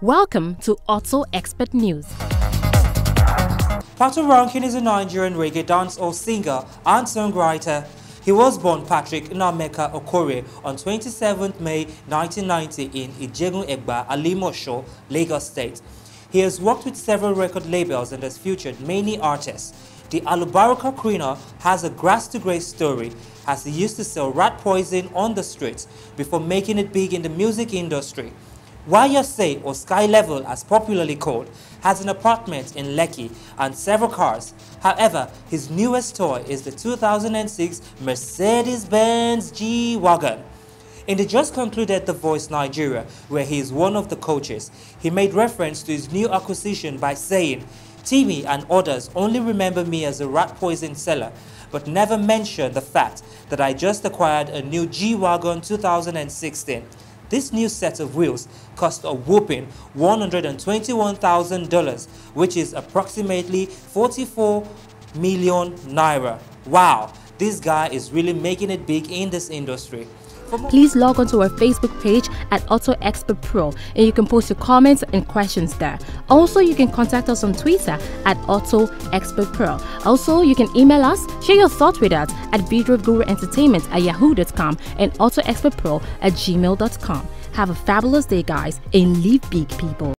Welcome to Auto Expert News. Patoranking is a Nigerian reggae dancehall singer and songwriter. He was born Patrick Nnaemeka Okorie on 27 May 1990 in Ijegun Egba, Alimosho, Lagos State. He has worked with several record labels and has featured many artists. The Alubarika Crooner has a grass-to-grace story as he used to sell rat poison on the streets before making it big in the music industry. Wayase, or Sky Level as popularly called, has an apartment in Lekki and several cars. However, his newest toy is the 2006 Mercedes-Benz G-Wagon. In the just concluded The Voice Nigeria, where he is one of the coaches, he made reference to his new acquisition by saying, Timmy and others only remember me as a rat poison seller, but never mention the fact that I just acquired a new G-Wagon 2016. This new set of wheels cost a whooping $121,000, which is approximately 44 million naira. Wow, this guy is really making it big in this industry. Please log on to our Facebook page at AutoXpat Pro and you can post your comments and questions there. Also, you can contact us on Twitter at Auto Expert Pro. Also, you can email us, share your thoughts with us at Video Entertainment at yahoo.com and AutoXpat Pro at gmail.com. Have a fabulous day, guys, and live big, people.